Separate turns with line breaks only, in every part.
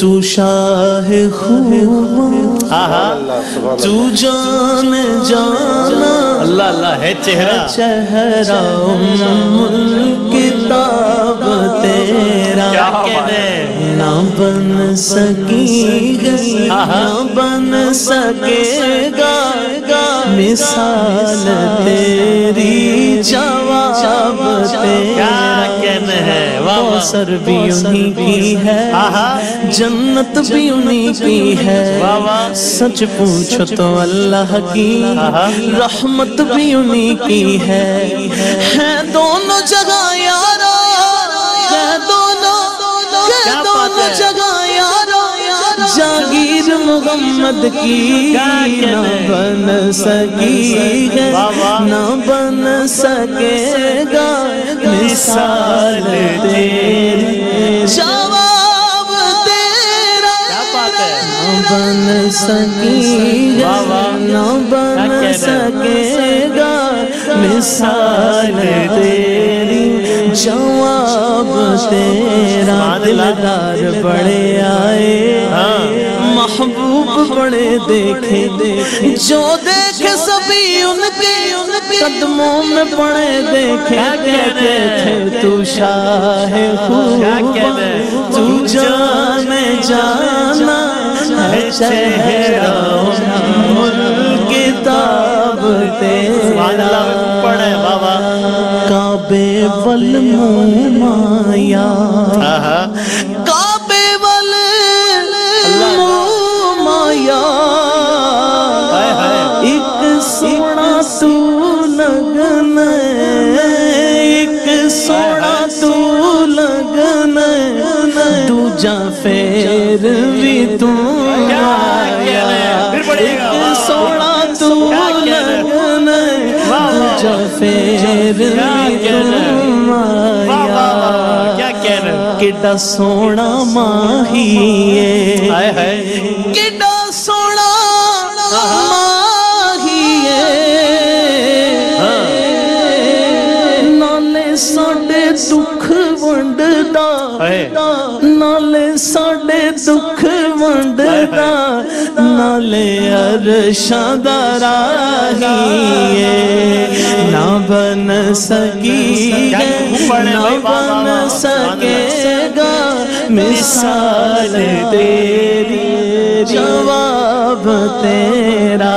تو شاہ خوب تو جان جانا
اللہ اللہ ہے چہرہ۔
چہرہ ام کتاب تیرا نہ بن سکی گئی نہ بن سکے گا۔ مثال تیری۔ کوثر بھی انہی کی ہے۔ جنت بھی انہی کی ہے۔ سچ پوچھو تو اللہ کی۔ رحمت بھی انہی کی ہے۔ ہے۔ دونوں جگہ یارا۔ ہے دونوں؟ جگہ یارا۔ جاگیر محمد کی نہ؟ بن سکی ہے۔ نہ بن سکے گا۔ مثال سکی نہ بن؟ سکے گا مثال تیری جواب تیرا۔ دلدار بڑے آئے
ہاں۔
محبوب بڑے دیکھے جو دیکھے سبھی ان کے قدموں میں پڑے دیکھے
کہتے؟
تھے تو شاہ خوب؟ تو جان جانا ہے چہرہ کتاب
سبحان
تیرا
اللہ پڑھے واہ واہ
کعبے والموں مایا
آہا
کعبے مایا۔ ایک سونا تو لگن ایک سونا تو لگن دوجا پھر تم
واہ واہ واہ واہ،
آیا کڈا سونا ماہی ہے؟ دکھ ونڈدا نالے ساڈے دکھ ونڈدا نالے عرشاں دا راہی نہ بن سکی نہ
واہ،
بن سکے گا مثال تیری جواب تیرا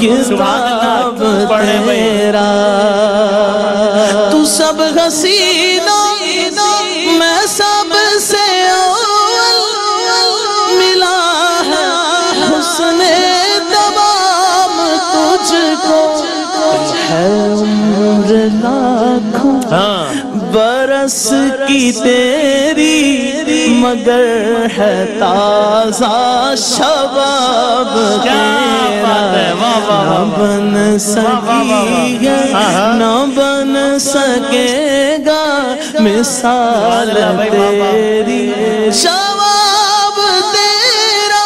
کتاب
پڑھے بھائی۔
تیرا۔ تو سب حسینوں میں سب سے اول ملا ہے۔ حسن تمام تجھ کو۔ ہے عمر لاکھوں۔
ہاں۔
برس کی تیری مگر ہے تازہ شباب
واہ۔
بن سکی
ہاں۔
نہ بن سکے گا مثال۔ تیری شباب تیرا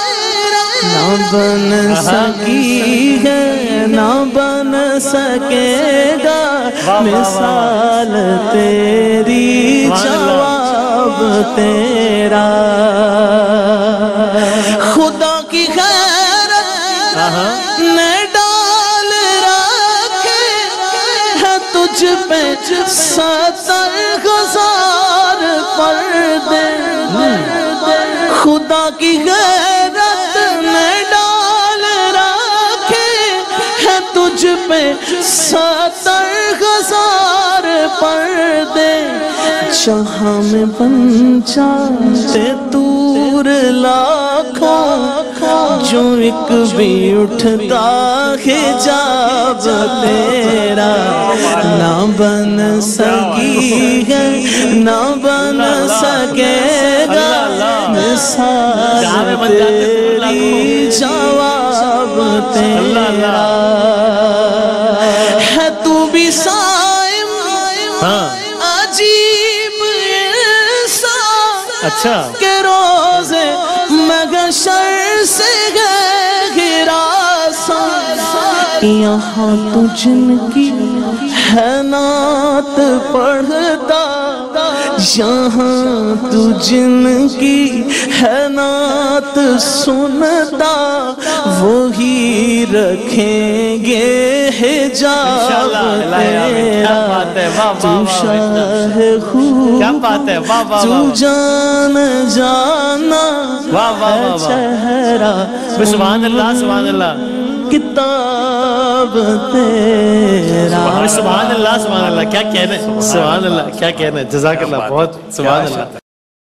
نہ بن سکی ہے نہ بن سکے گا۔ مثال تیری
سبحان
جواب تیرا خدا کی غیرت۔ نے ڈال رکھے ہے تجھ پہ ستر ہزار پردے خدا کی غیرت نے ڈال رکھے ہے تجھ پہ ستر ہزار پردے جہاں میں بن جاتے تور لاکھوں، جو ایک بھی اٹھتا حجاب تیرا۔ نہ بن سکی ہے، نہ بن سکے
جہاں میں
تیری جواب تیرا۔ ہے تو بھی سائم
اچھا۔
کے روزے مگشر سے گئے گراسان یہاں تو جن کی ہے نعت پڑھتا یہاں تو جن کی ہے نعت سنتا وہی رکھیں گے حجاب
واہ،
تو شاہ خوب تو جان جانا ہے۔ چہرہ
سبحان اللہ سبحان اللہ
کتاب تیرا۔
سبحان اللہ سبحان اللہ کیا کہنا ہے؟ سبحان اللہ کیا کہنا ہے؟ جزاک اللہ بہت سبحان اللہ۔